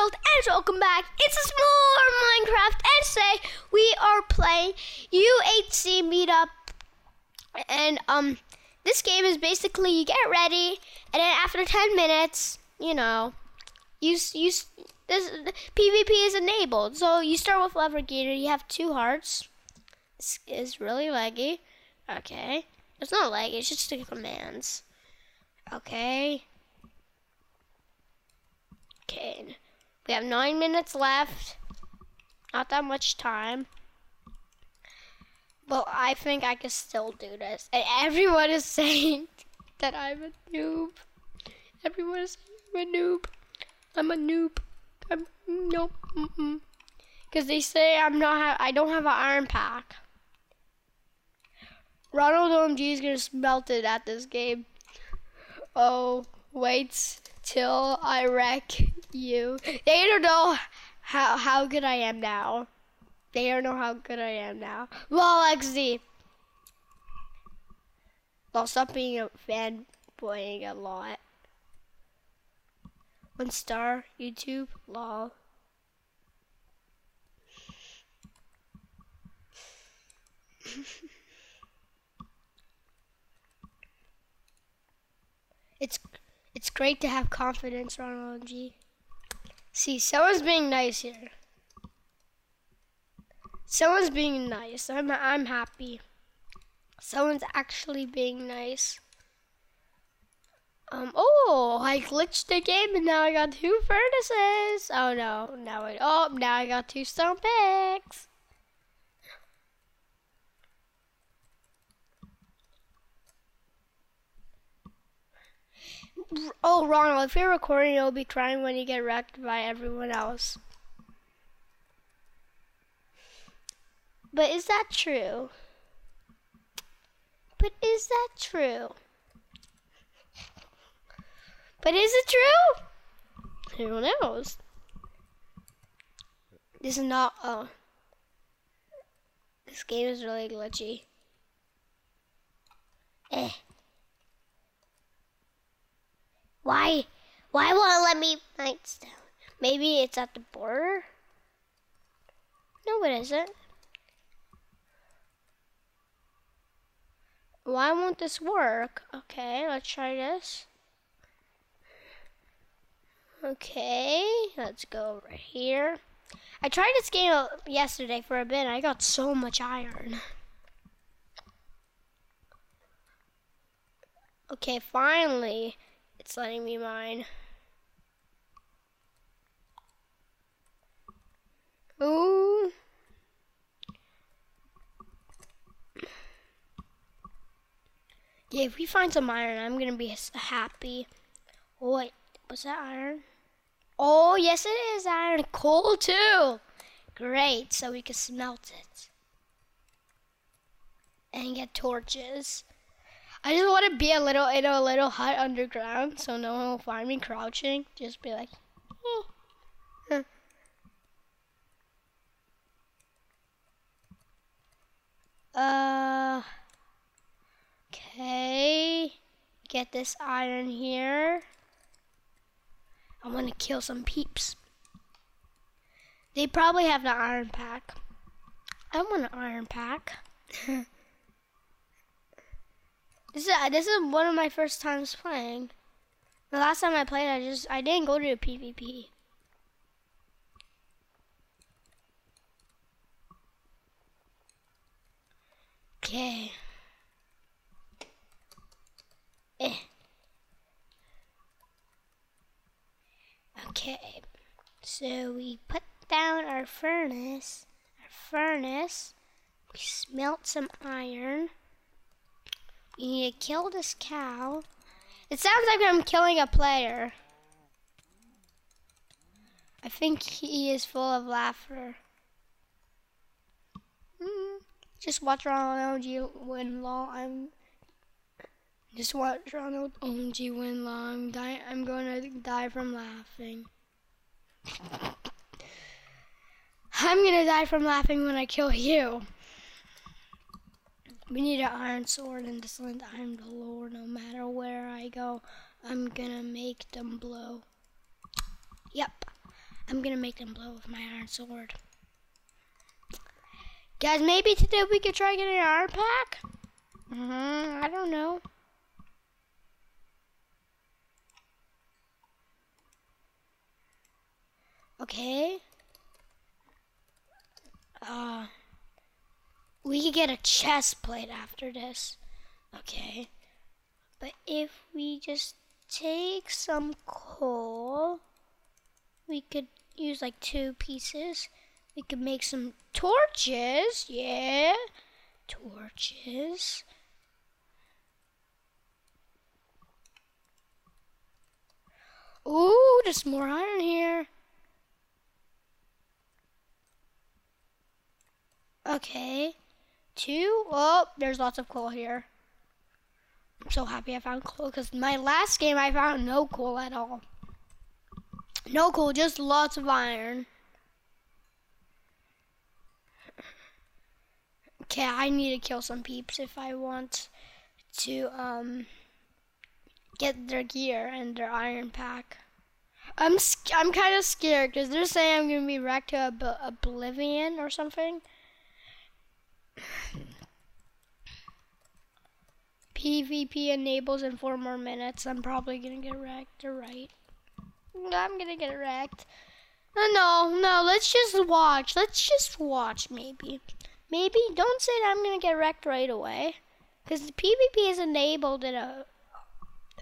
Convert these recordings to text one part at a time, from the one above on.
world and welcome back. It's a small Minecraft and today we are playing UHC meetup and um this game is basically you get ready and then after 10 minutes, you know, you you this PvP is enabled. So you start with Levergator, you have two hearts. This is really laggy. Okay. It's not laggy, it's just the commands. Okay. Okay. We have nine minutes left. Not that much time. But I think I can still do this. And everyone is saying that I'm a noob. Everyone is saying I'm a noob. I'm a noob. I'm nope. Because they say I'm not. I don't have an iron pack. Ronald OMG is gonna smelt it at this game. Oh, wait till I wreck you. They don't know how how good I am now. They don't know how good I am now. Well, XZ. I'll stop being a fanboying a lot. One star, YouTube, lol. it's it's great to have confidence, Ronald G. See, someone's being nice here. Someone's being nice. I'm I'm happy. Someone's actually being nice. Um. Oh, I glitched the game and now I got two furnaces. Oh no! Now I oh now I got two stone picks. Oh, Ronald, if you're recording, you'll be crying when you get wrecked by everyone else. But is that true? But is that true? But is it true? Who knows? This is not. Oh. This game is really glitchy. Eh. Why? Why won't it let me night down? Maybe it's at the border? No, it isn't. Why won't this work? Okay, let's try this. Okay, let's go over here. I tried this game yesterday for a bit. I got so much iron. Okay, finally, it's letting me mine. Ooh. Yeah, if we find some iron, I'm gonna be happy. Oh, wait, was that iron? Oh, yes, it is iron. Coal too. Great, so we can smelt it and get torches. I just want to be a little in a little hut underground, so no one will find me crouching. Just be like. Huh. uh. Okay. Get this iron here. I want to kill some peeps. They probably have the iron pack. I want an iron pack. this is this is one of my first times playing. The last time I played, I just I didn't go to PvP. Okay. Eh. Okay. So we put down our furnace. Our furnace. We smelt some iron. To kill this cow. It sounds like I'm killing a player. I think he is full of laughter. Hmm. Just watch Ronald OMG win law. I'm just watch Ronald OMG win law. I'm die I'm gonna die from laughing. I'm gonna die from laughing when I kill you. We need an iron sword and this land. I'm the Lord. No matter where I go, I'm gonna make them blow. Yep. I'm gonna make them blow with my iron sword. Guys, maybe today we could try getting an iron pack? Mm-hmm, I don't know. Okay. Uh, we could get a chest plate after this. Okay. But if we just take some coal, we could use like two pieces. We could make some torches. Yeah. Torches. Ooh, there's more iron here. Okay. Two. Oh, there's lots of coal here. I'm so happy I found coal because my last game I found no coal at all. No coal, just lots of iron. Okay, I need to kill some peeps if I want to um get their gear and their iron pack. I'm I'm kind of scared because they're saying I'm gonna be wrecked to ob oblivion or something. PvP enables in four more minutes. I'm probably gonna get wrecked. Right. I'm gonna get wrecked. No, no, no. Let's just watch. Let's just watch. Maybe, maybe. Don't say that I'm gonna get wrecked right away, because the PvP is enabled in a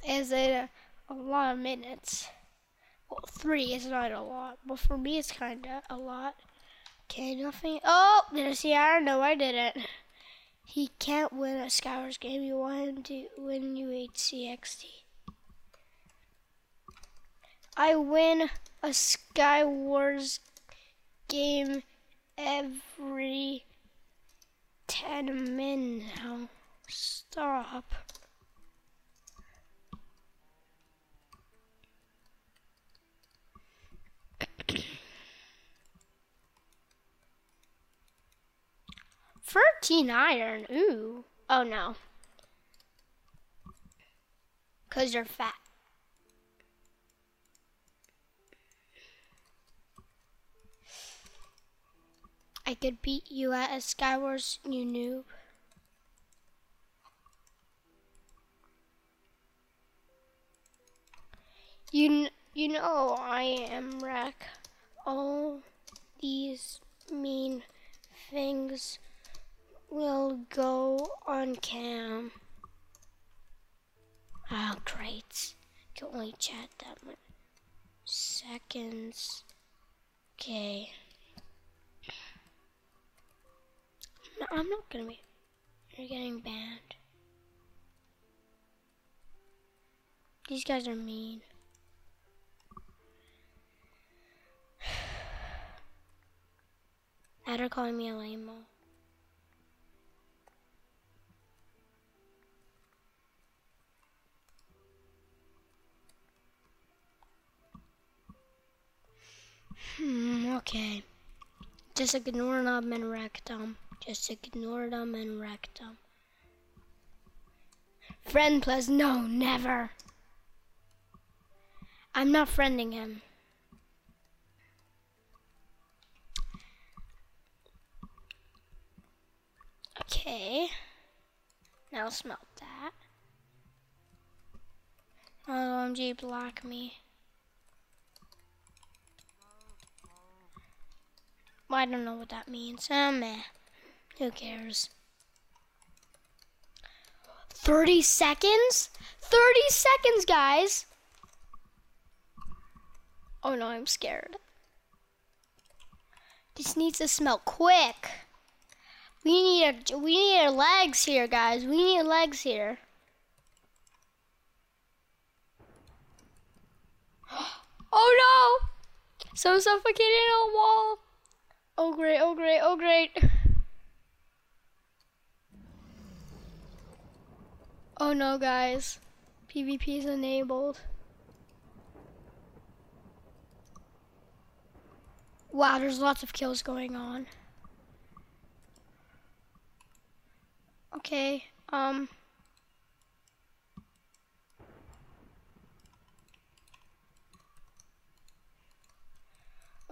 is in a, a lot of minutes. Well, three is not a lot, but for me it's kinda a lot. Okay, nothing. Oh, did I see iron? No, I didn't. He can't win a Skywars game. You want him to win UHCXT. I win a Skywars game every 10 minutes now. Stop. Thirteen iron. Ooh. Oh no. Cause you're fat. I could beat you at a Skywars, you noob. You, you know I am wreck. All these mean things will go on cam. Oh, great. Can only chat that much. Seconds. Okay. No, I'm not gonna be. You're getting banned. These guys are mean. They're calling me a lame Hmm, okay. Just ignore them and wreck them. Just ignore them and wreck them. Friend plus no, never. I'm not friending him. Okay. Now smelt that. OMG, block me. I don't know what that means. Oh, meh. Who cares? 30 seconds? 30 seconds, guys! Oh no, I'm scared. This needs to smell quick. We need a, we need our legs here, guys. We need legs here. Oh no! So suffocating on a wall. Oh great, oh great, oh great. Oh no, guys. PvP is enabled. Wow, there's lots of kills going on. Okay, um...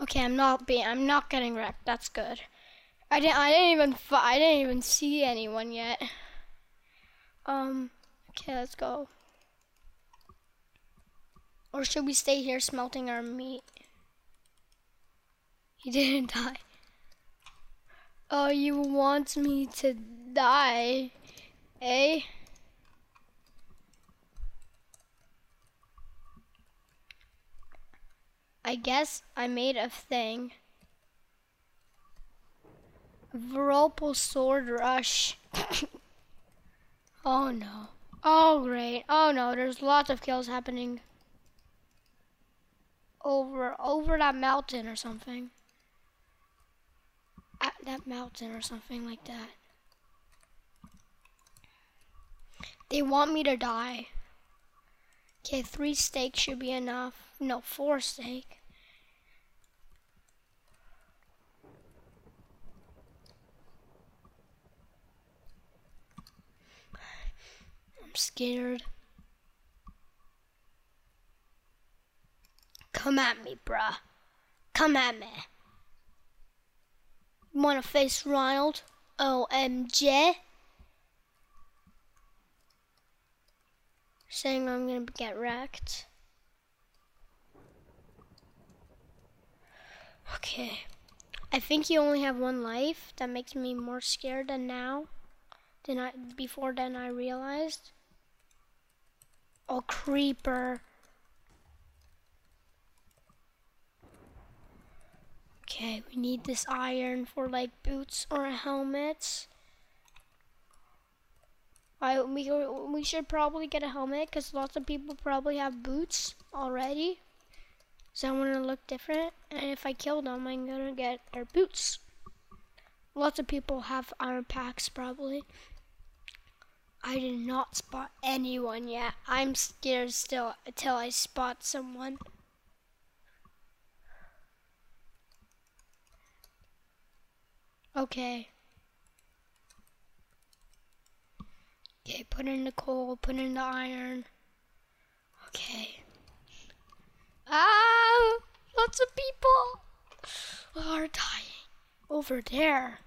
Okay, I'm not being. I'm not getting wrecked. That's good. I didn't. I didn't even. I didn't even see anyone yet. Um. Okay, let's go. Or should we stay here smelting our meat? He didn't die. Oh, you want me to die, eh? I guess I made a thing. Whirlpool Sword Rush. oh no. Oh great. Oh no, there's lots of kills happening. Over over that mountain or something. At that mountain or something like that. They want me to die. Okay, three steaks should be enough. No, four steak. Scared. Come at me, bruh. Come at me. Wanna face Ronald? OMG. Saying I'm gonna get wrecked. Okay. I think you only have one life. That makes me more scared than now. Than I before than I realized. Oh creeper. Okay, we need this iron for like boots or helmets. I we we should probably get a helmet because lots of people probably have boots already. So I want to look different, and if I kill them, I'm gonna get their boots. Lots of people have iron packs probably. I did not spot anyone yet. I'm scared still until I spot someone. Okay. Okay, put in the coal, put in the iron. Okay. Ah! Lots of people are dying over there.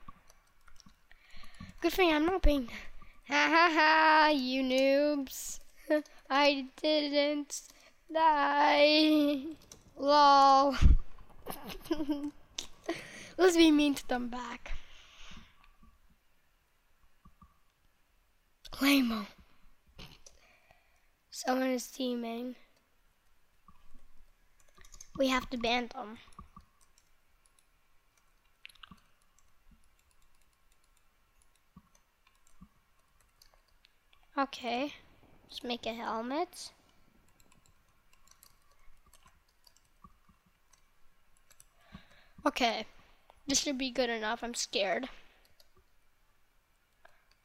Good thing I'm not being. Ha ha ha, you noobs. I didn't die. Lol. Let's be mean to them back. Lamo. Someone is teaming. We have to ban them. Okay. Let's make a helmet. Okay. This should be good enough. I'm scared.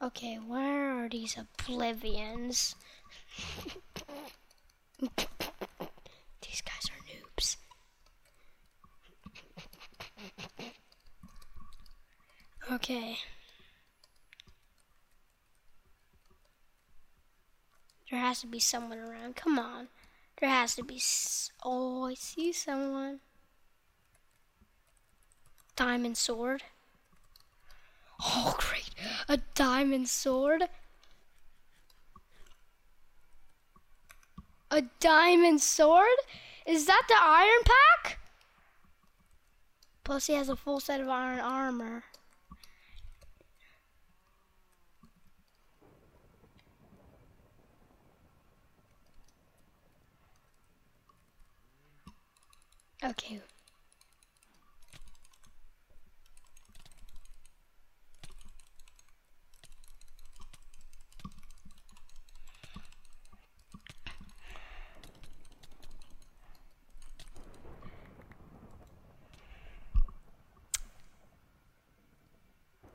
Okay, where are these oblivions? these guys are noobs. Okay. There has to be someone around. Come on. There has to be. S- oh, I see someone. Diamond sword. Oh, great. A diamond sword. A diamond sword? Is that the iron pack? Plus, he has a full set of iron armor. Okay.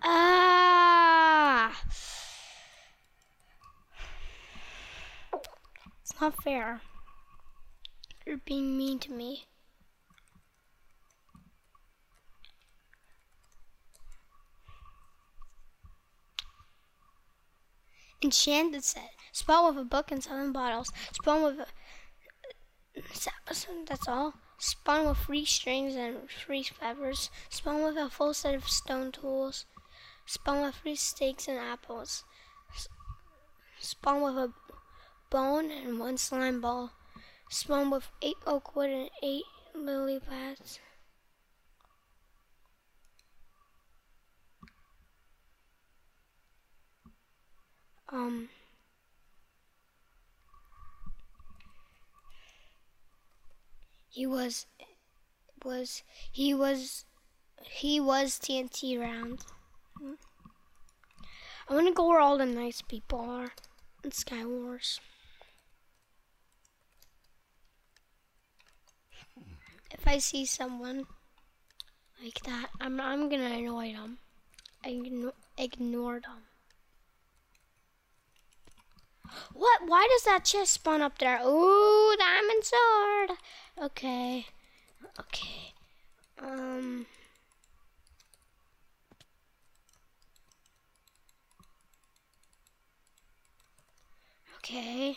Ah! It's not fair. You're being mean to me. Enchanted set. Spell with a book and seven bottles. Spell with a. That's all. Spawn with three strings and three feathers. Spawn with a full set of stone tools. Spawn with three steaks and apples. S- Spawn with a bone and one slime ball. Spawn with eight oak wood and eight lily pads. Um. He was was he was he was TNT round. I want to go where all the nice people are in Sky Wars. If I see someone like that, I'm I'm gonna annoy them. Ignore, ignore them. What? Why does that chest spawn up there? Ooh, diamond sword. Okay. Okay. Um. Okay.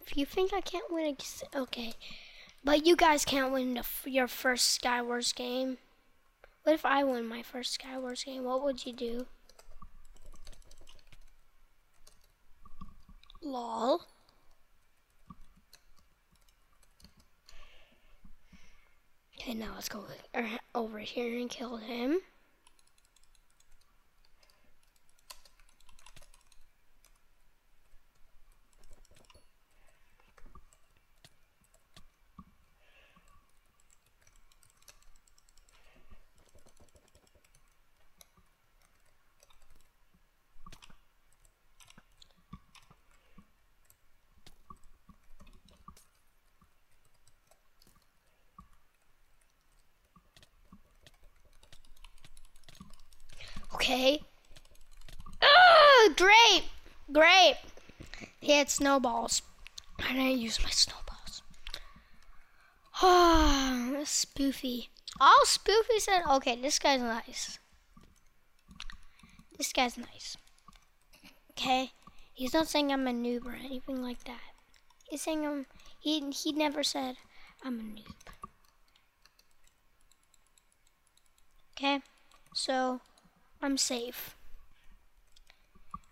If you think I can't win, okay. But you guys can't win the, your first Skywars game. What if I win my first Skywars game? What would you do? Lol. Okay, now let's go er, over here and kill him. Okay. Ugh, grape! Grape! He had snowballs. I didn't use my snowballs. Ah, Spoofy. All Spoofy said, okay, this guy's nice. This guy's nice. Okay? He's not saying I'm a noob or anything like that. He's saying I'm, he, he never said I'm a noob. Okay? So, I'm safe.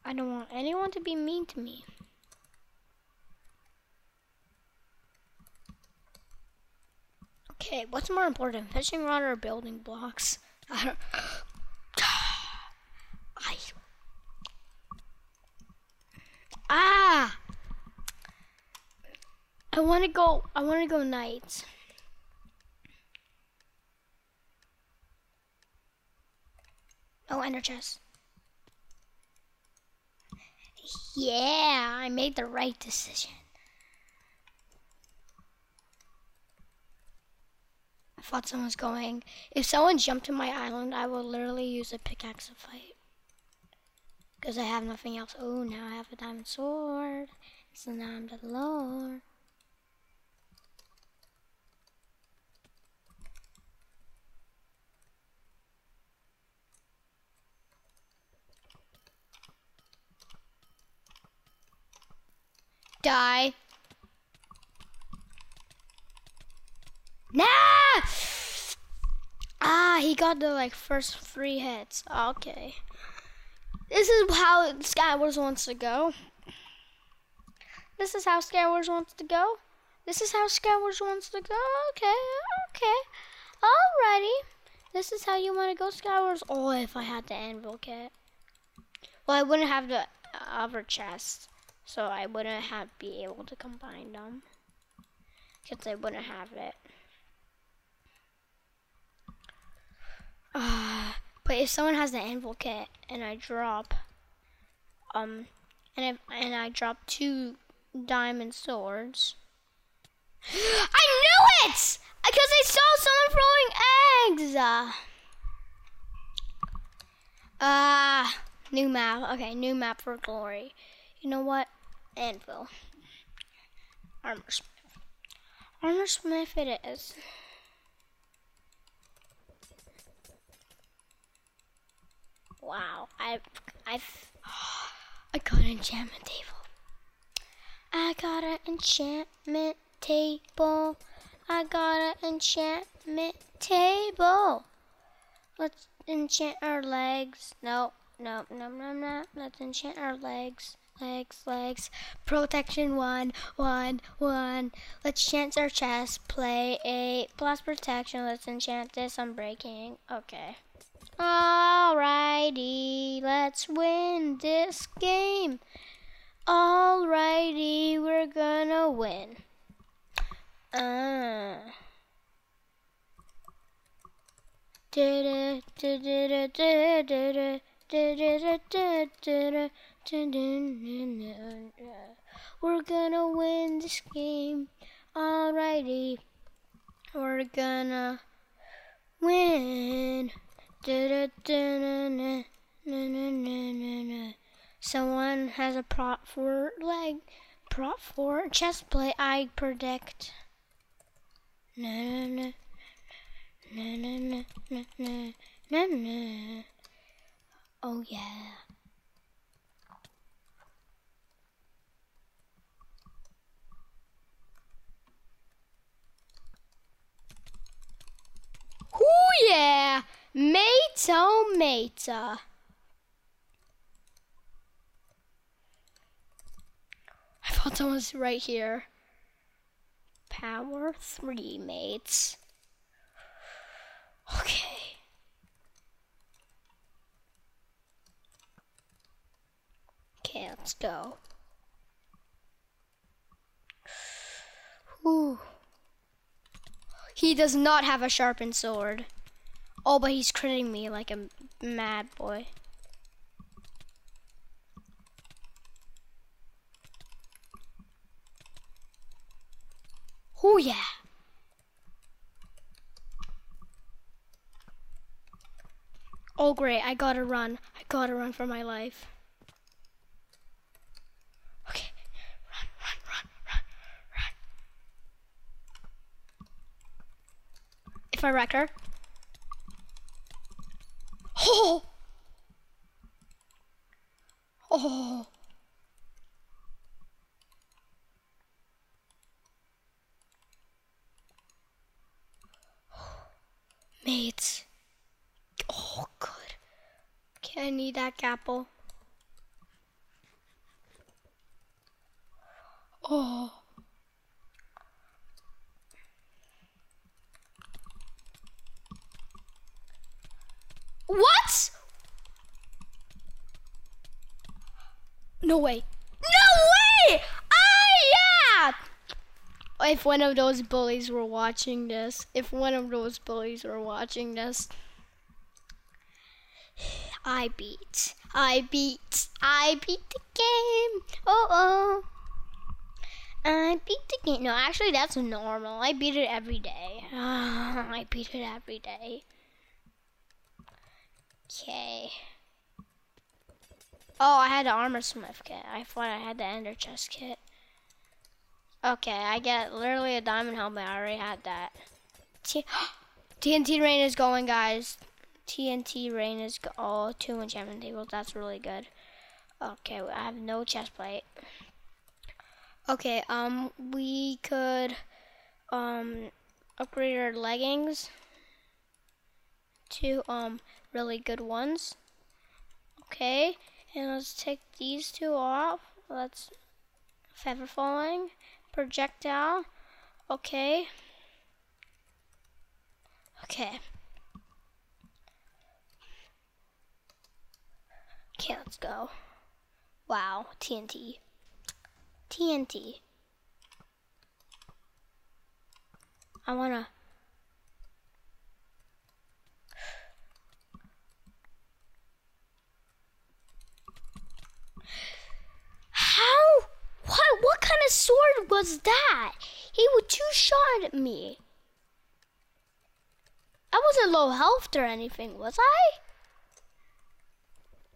I don't want anyone to be mean to me. Okay, what's more important, fishing rod or building blocks? I don't. I. Ah! I want to go. I want to go night. Chest. Yeah, I made the right decision. I thought someone was going. If someone jumped to my island, I will literally use a pickaxe to fight. Because I have nothing else. Oh, now I have a diamond sword. So now I'm the lord. Die. Nah! Ah, he got the like first three hits. Okay. This is how Skywars wants to go. This is how Skywars wants to go. This is how Skywars wants to go. Okay, okay. Alrighty. This is how you want to go Skywars. Oh, if I had the anvil kit. Well, I wouldn't have the other chest. So I wouldn't have be able to combine them. Because I wouldn't have it. Uh, but if someone has the anvil kit and I drop, um, and if and I drop two diamond swords, I knew it because I saw someone throwing eggs. Uh, uh, new map. Okay, new map for glory. You know what? Anvil. Armor smith. Armor smith it is. Wow, I've, I've I got an enchantment table. I got an enchantment table. I got an enchantment table. Let's enchant our legs. No, no, no, no, no. Let's enchant our legs. Legs, legs. Protection one, one, one. Let's enchant our chest. Play eight. Plus protection. Let's enchant this. I'm breaking. Okay. Alrighty, let's win this game. Alrighty, we're gonna win. Uh. We're gonna win this game. Alrighty. We're gonna win. Someone has a prop for leg. Prop for chess play, I predict. Oh yeah. Mate oh. I thought someone was right here. Power three mates. Okay. Okay, let's go. He does not have a sharpened sword. Oh, but he's critting me like a mad boy. Oh, yeah. Oh, great. I gotta run. I gotta run for my life. Okay. Run, run, run, run, run. If I wreck her. Oh! Oh! Mates. Oh, good. Okay, I need that apple. Oh. What? No way. No way! Ah, yeah! If one of those bullies were watching this, if one of those bullies were watching this, I beat. I beat. I beat the game. Oh oh. I beat the game. No, actually, that's normal. I beat it every day. I beat it every day. Okay. Oh, I had the armor smith kit. I thought I had the ender chest kit. Okay, I get literally a diamond helmet. I already had that. T TNT rain is going, guys. TNT rain is go oh two enchantment tables. That's really good. Okay, I have no chest plate. Okay, um, we could um upgrade our leggings to um really good ones. Okay, and let's take these two off. Let's feather falling, projectile. Okay. Okay. Okay, let's go. Wow, TNT. TNT. I wanna. How? What? What kind of sword was that? He would two shot at me. I wasn't low health or anything, was I?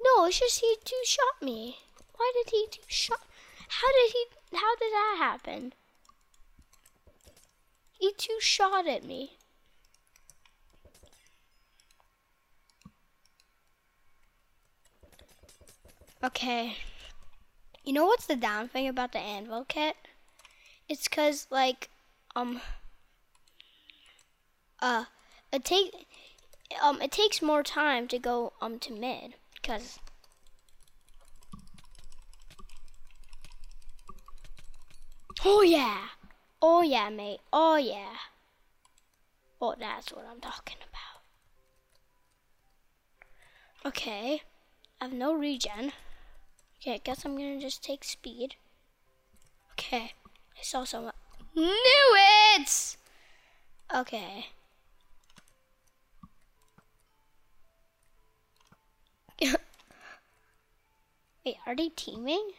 No, it's just he two shot me. Why did he two shot? How did he? How did that happen? He two shot at me. Okay. You know what's the down thing about the anvil kit? It's cause like um uh it take um it takes more time to go um to mid because Oh yeah. Oh yeah, mate. Oh yeah. Oh, that's what I'm talking about. Okay. I have no regen. Okay, I guess I'm gonna just take speed. Okay. I saw someone. Knew it! Okay. Wait, are they teaming?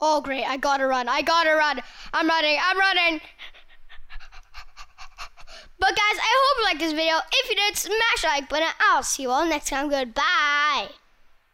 Oh, great. I gotta run. I gotta run. I'm running. I'm running. But guys, I hope you liked this video. If you did, smash the like button. I'll see you all next time. Goodbye.